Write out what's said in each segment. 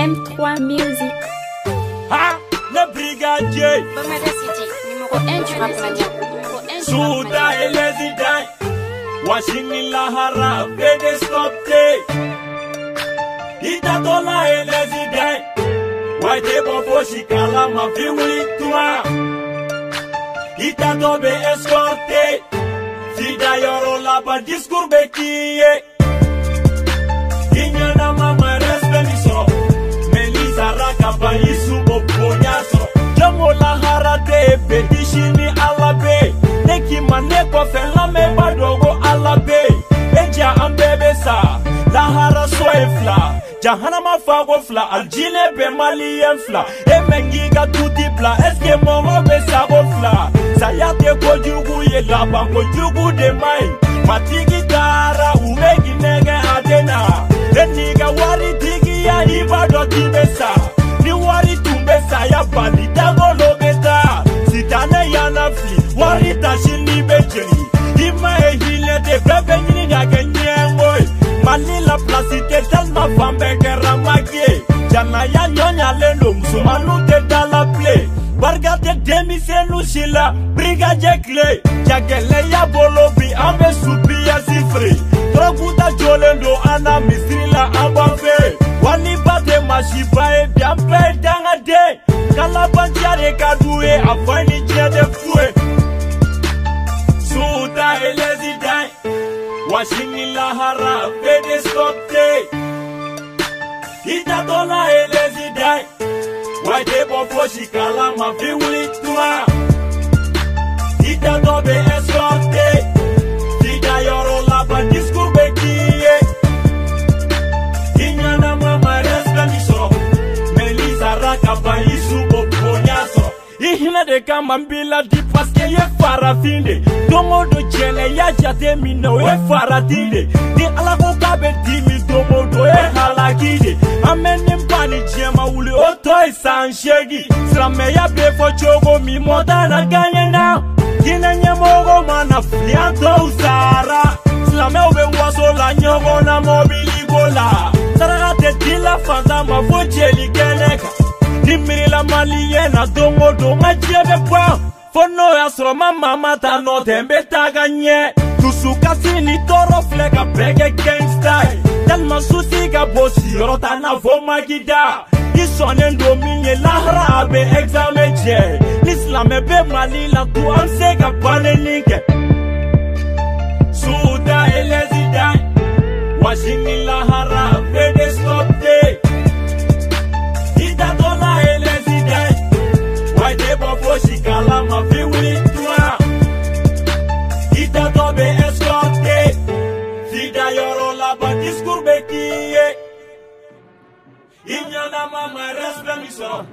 M3 Music. Ah, le brigadier. one, one. la Souda elezidai. Washini lahara bede stopte. Itatola elezidai. Waite bobo shikala mafiwi tua. Itatobe escorte. Fida yoro laba discours bekiye. kɔfɛ lamɛnba dɔ ko ala be yen e ja an bɛɛ bɛ sa lahara so ye fila jahanama faako fila alijinɛ bɛ maliyɛn fila e mɛn k'i ka tuti bila ɛsike mɔgɔ bɛ sago fila saya tɛ kojugu ye laban kojugu de ma ɲi matigi taara u bɛ k'i e n'i ka waritigiya i b'a dɔn k'i bɛ sa ni wari tun bɛ saya bali dagolo bɛ taa sitanɛ y'an na fili wari ta si. de fɛn bɛɛ ɲini ka kɛ ɲɛgo ye mali la pilasi tɛ tɛlima fan bɛɛ kɛra maki ye jamaya ɲɔɲalen don musomanu tɛ da la bilen barika tɛ denmisɛnnu si la birikajɛ tile jagɛlɛya bolo bi an bɛ su piyasi firi tɔrɔkuta jɔlen don an na misiri la an b'an fɛ waniba tɛ masiba ye bi an bɛɛ ye dangaden kalabantiya de ka d'u ye a fa ni diɲɛ tɛ fu ye Dictateur et les idées. Why they both for Shikala, ma vie will it to her. Dictateur be escorté. Dida yoro la ba disco be kiye. Inyana mama reska nisho. Melisa raka ba isubo ponyaso. Ihina de kamambila di paske ye farafinde. Domo do chele ya jate mino e faratinde. Di alako kabe dimi domo do e halaki. san seegi siramɛya bɛ fɔ cogo min mɔta la gaɲɛna jinɛ ɲɛmɔgɔ mana filiyan tɔw sara silamɛw bɛ waso la ɲɔgɔn na mɔbiliko la saraka tɛ di la fanta ma fo jeli kɛnɛ kan ni miirila maliyɛn na don o don ŋa diɲɛ bɛ bɔ fo n'o y'a sɔrɔ ma mama ta nɔ tɛ n bɛ taga ɲɛ dusukasi ni tɔɔrɔ filɛ ka bɛɛ kɛ gangsta ye tɛlima susi ka bon siyɔrɔ ta n'a fɔ magida This one don min ye lahara a bɛ examen jɛ ni silamɛ bɛ la tun se ka inyana mama respemiso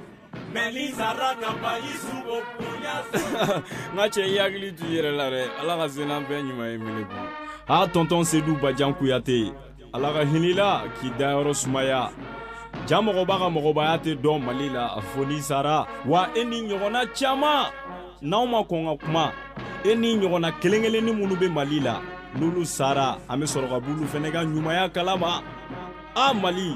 n ka cɛ i hakili t'i yɛrɛ la dɛ ala ka sena bɛɛ ɲuman ye mele kun a tɔntɔn sedu bajan kuyate ala ka hinila k'i dayɔrɔ sumaya ja mɔgɔba ka mɔgɔbaya tɛ dɔn mali la a foni sara wa e ni ɲɔgɔnna caaman n'aw ma kɔn ka kuma e ni ɲɔgɔnna kelen kelenni minnu be mali la n'olu sara an be sɔrɔ ka b'ulu fɛnɛ ka ɲumanya kala ma a mali